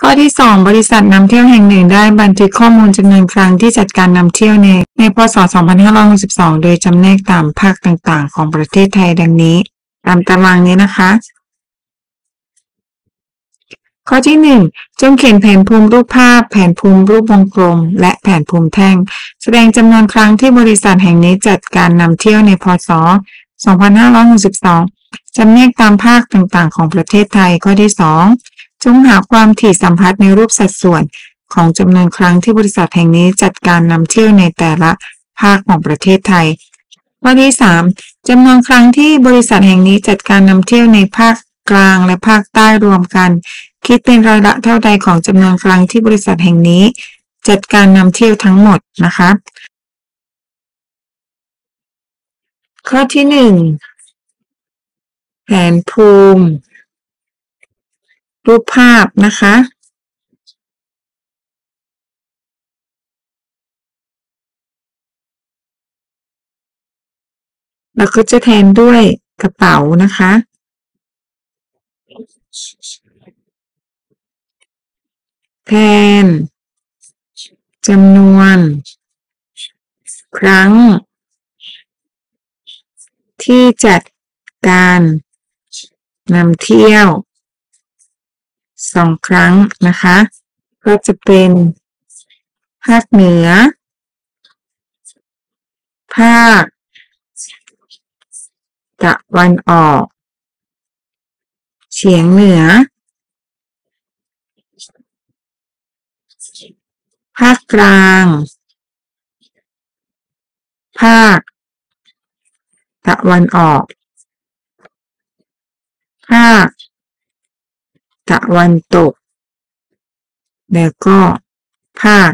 ข้อที่ 2 บริษัทนำเที่ยวแห่งหนึ่งได้บันทึกข้อมูลจำนวนครั้งที่จัดการนำเที่ยวในในพศ 2562 โดยจำแนกตามภาคต่างๆ ของประเทศไทยดังนี้ ตามตารางนี้นะคะ ข้อที่ 1 จงเขียนแผนภูมิรูปภาพ แผนภูมิรูปวงกลม และแผนภูมิแท่ง แสดงจำนวนครั้งที่บริษัทแห่งนี้จัดการนำเที่ยวในพศ 2562จำแนกตามภาคต่างๆ ของประเทศไทยข้อที่ 2 จงหาความถี่สัมพัทธ์ในรูปสัดส่วนของจำนวนครั้งที่บริษัทแห่งนี้จัดการนำเที่ยวในแต่ละภาคของประเทศไทย ข้อที่ 3จำนวนครั้งที่บริษัทแห่งนี้จัดการนำเที่ยวในภาคกลางและภาคใต้รวมกัน คิดเป็นร้อยละเท่าใดของจำนวนครั้งที่บริษัทแห่งนี้ จัดการนำเที่ยวทั้งหมดนะคะ ข้อที่หนึ่งแผนภูมิ รูปภาพนะคะเราก็จะแทนด้วยกระเป๋านะคะ แทนจำนวน ครั้ง ที่จัดการนำเที่ยว สองครั้งนะคะ ก็จะเป็นภาคเหนือ ภาคตะวันออก เฉียงเหนือ ภาคกลาง ภาคตะวันออก ภาค ตะวันตก แล้วก็ภาค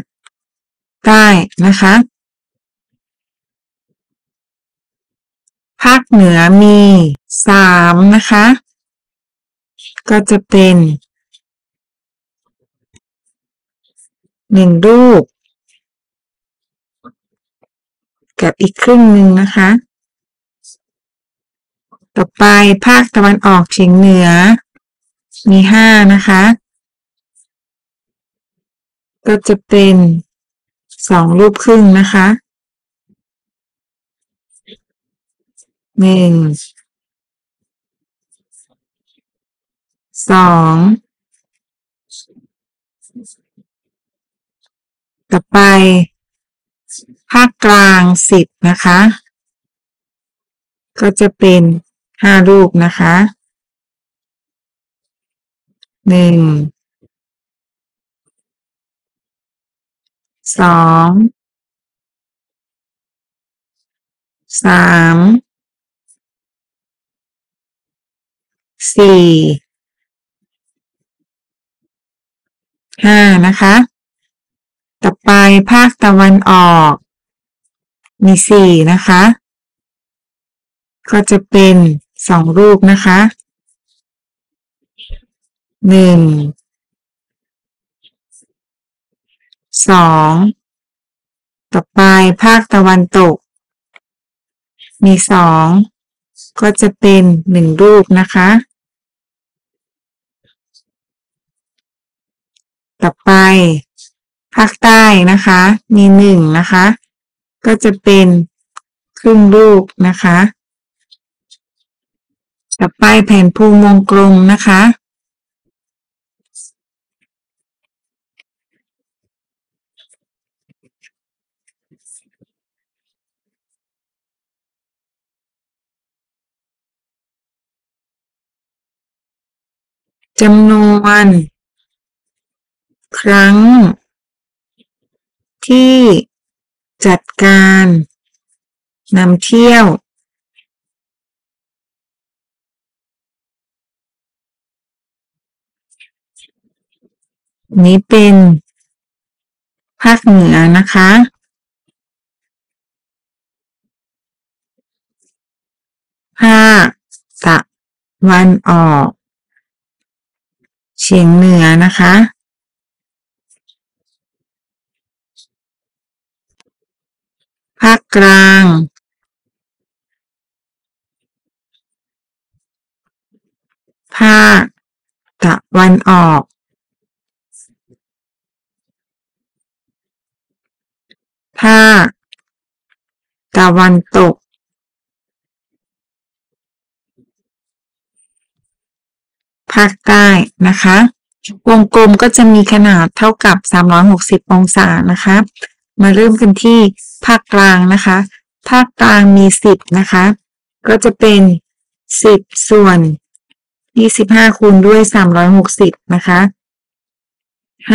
ใต้นะคะ ภาคเหนือมีสามนะคะ ก็จะเป็นหนึ่งรูป กับอีกครึ่งหนึ่งนะคะ ต่อไปภาคตะวันออกเฉียงเหนือ มีห้านะคะ ก็จะเป็นสองรูปครึ่งนะคะหนึ่งสองต่อไป ภาคกลางสิบนะคะ ก็จะเป็นห้ารูปนะคะ หนึ่ง สอง สาม สี่ ห้านะคะ ต่อไปภาคตะวันออก มีสี่นะคะ ก็จะเป็นสองรูปนะคะ หนึ่ง สอง ต่อไปภาคตะวันตก มีสอง ก็จะเป็นหนึ่งรูปนะคะ ต่อไป ภาคใต้นะคะ มีหนึ่งนะคะ ก็จะเป็นครึ่งรูปนะคะ ต่อไปแผ่นภูมิวงกลมนะคะ จำนวน ครั้ง ที่จัดการนำเที่ยว นี้เป็นภาคเหนือนะคะ ภาคตะวันออก เฉียงเหนือนะคะ ภาคกลาง ภาคตะวันออก ภาคตะวันตก ภาคใต้นะคะ วงกลมก็จะมีขนาดเท่ากับ 360 องศานะคะ มาเริ่มกันที่ภาคกลางนะคะ ภาคกลางมี 10 นะคะ ก็จะเป็น 10 ส่วน 25 คูณด้วย 360 นะคะ 55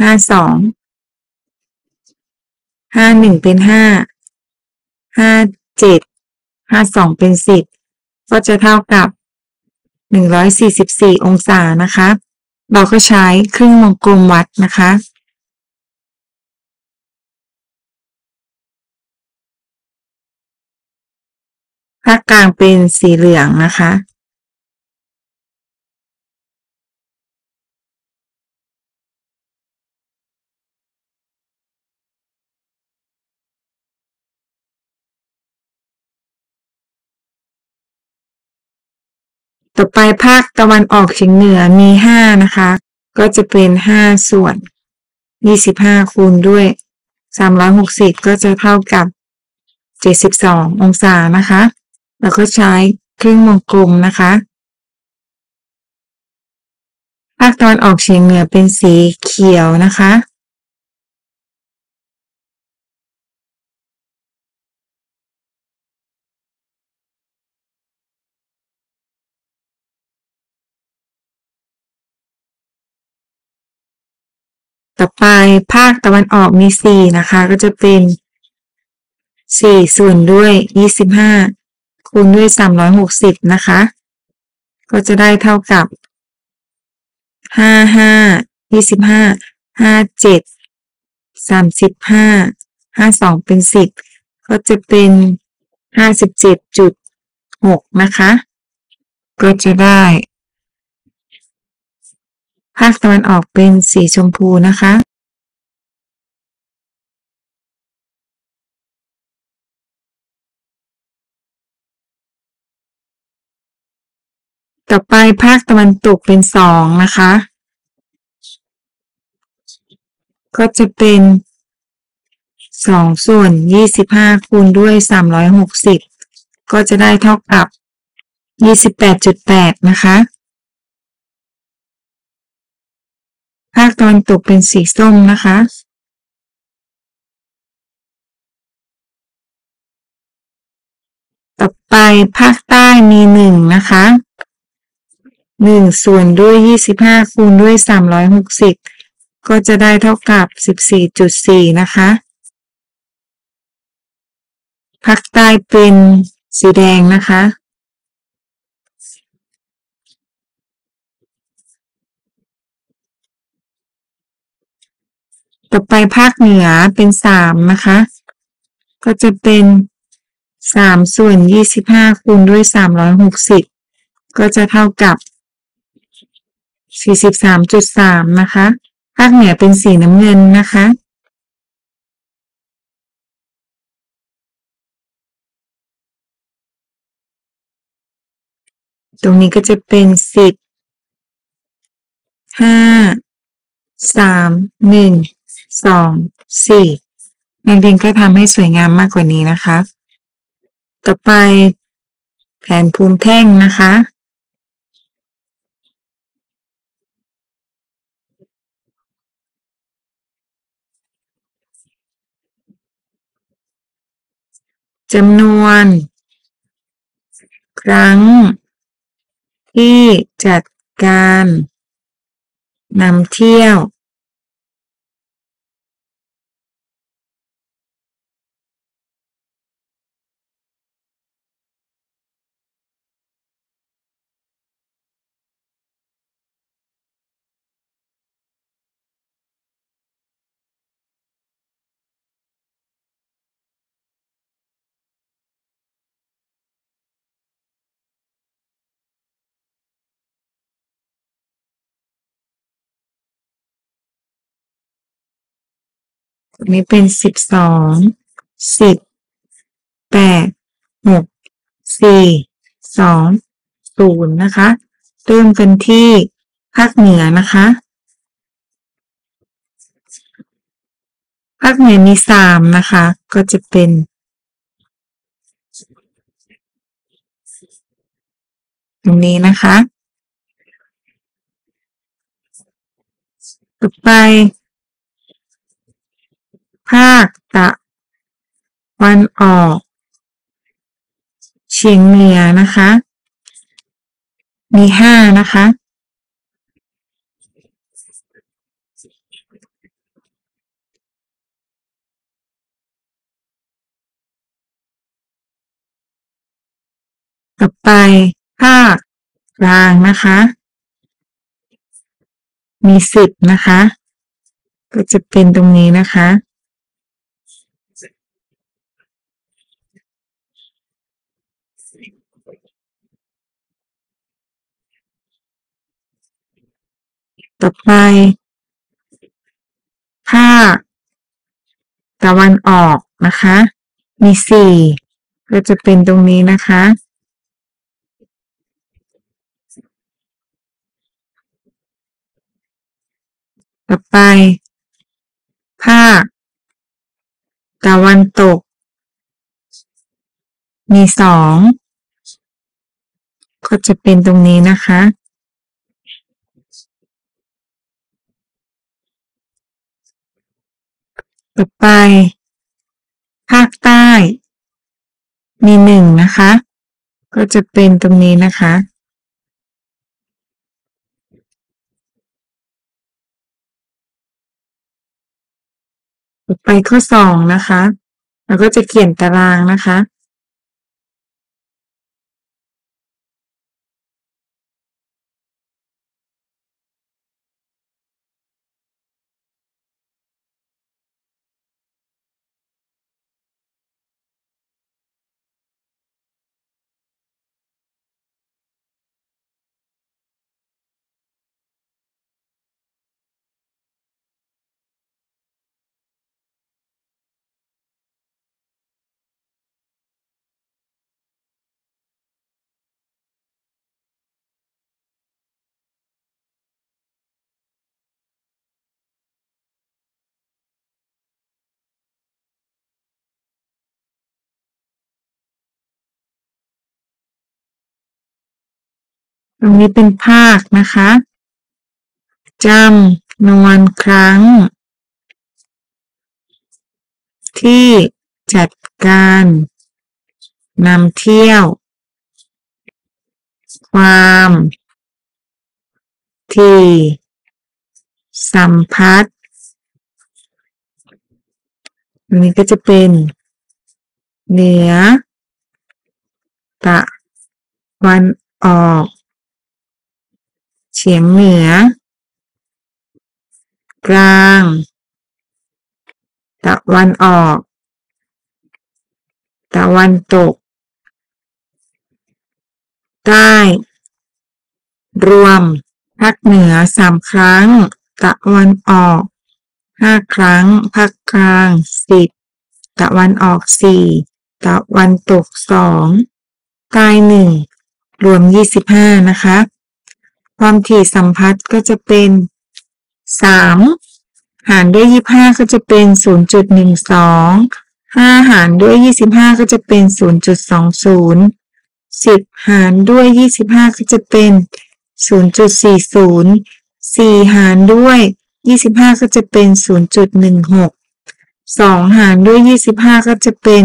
52ห้าหนึ่งเป็นห้าห้าเจ็ดห้าสองเป็นสิบก็จะเท่ากับ หนึ่งร้อยสี่สิบสี่องศานะคะ เราก็ใช้ครึ่งวงกลมวัดนะคะ ภาคกลางเป็นสีเหลืองนะคะ ต่อไปภาคตะวันออกเฉียงเหนือมีห้านะคะ ก็จะเป็นห้าส่วนยี่สิบห้าคูณด้วยสามร้อยหกสิบก็จะเท่ากับเจ็ดสิบสององศานะคะ แล้วก็ใช้เครึ่องวงกลมนะคะ ภาคตะวันออกเฉียงเหนือเป็นสีเขียวนะคะ ต่อไปภาคตะวันออกมีสี่นะคะ ก็จะเป็นสี่ส่วนด้วยยี่สิบห้าคูณด้วยสามร้อยหกสิบนะคะ ก็จะได้เท่ากับห้าห้ายี่สิบห้าห้าเจ็ดสามสิบห้าห้าสองเป็นสิบก็จะเป็นห้าสิบเจ็ดจุดหกนะคะ ก็จะได้ ภาคตะวันออกเป็นสีชมพูนะคะต่อไปภาคตะวันตกเป็นสองนะคะ ก็จะเป็นสองส่วนยี่สิบห้าคูณด้วยสามร้อยหกสิบก็จะได้เท่ากับยี่สิบแปดจุดแปดนะคะ ภาคตะวันตกเป็นสีส้มนะคะ ต่อไปภาคใต้มีหนึ่งนะคะหนึ่งส่วนด้วยยี่สิบห้าคูณด้วยสามร้อยหกสิบก็จะได้เท่ากับสิบสี่จุดสี่นะคะภาคใต้เป็นสีแดงนะคะ ต่อไปภาคเหนือเป็นสามนะคะ ก็จะเป็นสามส่วนยี่สิบห้าคูณด้วยสามร้อยหกสิบก็จะเท่ากับสี่สิบสามจุดสามนะคะ ภาคเหนือเป็นสีน้ำเงินนะคะ ตรงนี้ก็จะเป็นสิบห้าสามหนึ่ง สองสี่นักเรียนก็ทำให้สวยงามมากกว่านี้นะคะ ต่อไปแผนภูมิแท่งนะคะ จำนวน ครั้ง ที่จัดการนำเที่ยว ตัวนี้เป็นสิบสอง สิบ แปด หก สี่ สอง ศูนย์นะคะ เริ่มกันที่ภาคเหนือนะคะ ภาคเหนือมีสามนะคะ ก็จะเป็นตรงนี้นะคะ ต่อไป ภาคตะวันออกเฉียงเหนือนะคะ มีห้านะคะ ต่อไปภาคกลางนะคะ มีสิบนะคะ ก็จะเป็นตรงนี้นะคะ ต่อไป ภาคตะวันออกนะคะ มีสี่ก็จะเป็นตรงนี้นะคะ ต่อไป ภาคตะวันตก มีสอง ก็จะเป็นตรงนี้นะคะ ต่อไป ภาคใต้ มีหนึ่งนะคะ ก็จะเป็นตรงนี้นะคะต่อไปข้อสองนะคะ เราก็จะเขียนตารางนะคะ ตรงนี้เป็นภาคนะคะจำนวนครั้ง ที่จัดการนำเที่ยว ความที่ สัมพัทธ์อันนี้ก็จะเป็น เหนือตะวันออก เฉียงเหนือ กลาง ตะวันออก ตะวันตก ใต้ รวมภาคเหนือสามครั้ง ตะวันออกห้าครั้งภาคกลางสิบตะวันออกสี่ตะวันตกสองใต้หนึ่งรวมยี่สิบห้านะคะ ความถี่สัมพัทธ์ก็จะเป็นสามหารด้วยยี่ห้าก็จะเป็นศูนย์จุดหนึ่งสองห้าหารด้วยยี่สิบห้าก็จะเป็นศูนย์จุดสองศูนย์สิบหารด้วยยี่สิบห้าก็จะเป็นศูนย์จุดสี่ศูนย์สี่หารด้วยยี่สิบห้าก็จะเป็นศูนย์จุดหนึ่งหกสองหารด้วยยี่สิบห้าก็จะเป็น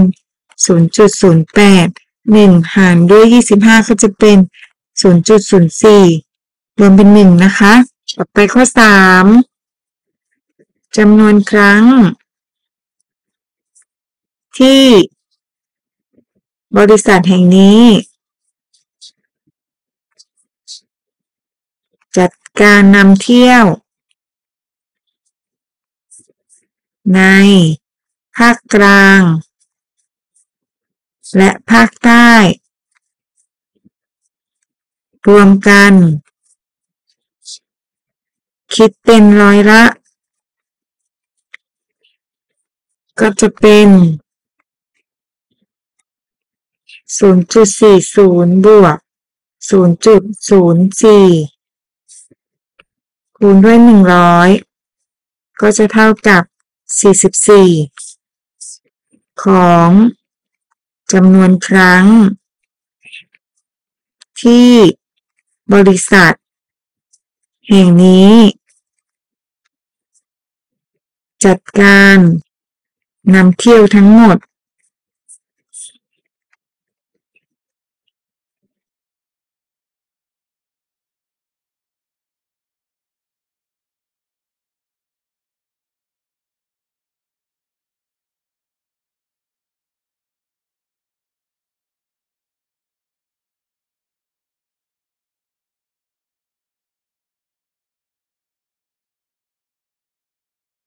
ศูนย์จุดศูนย์แปดหนึ่งหารด้วยยี่สิบห้าก็จะเป็นศูนย์จุดศูนย์สี่ รวมเป็นหนึ่งนะคะ ต่อไปข้อสามจำนวนครั้ง ที่ บริษัทแห่งนี้ จัดการนำเที่ยว ในภาคกลาง และภาคใต้ รวมกัน คิดเป็นร้อยละ ก็จะเป็น0.40บวก0.04คูณด้วย100ก็จะเท่ากับ44ของจำนวนครั้ง ที่บริษัท แห่งนี้ จัดการนำเที่ยวทั้งหมด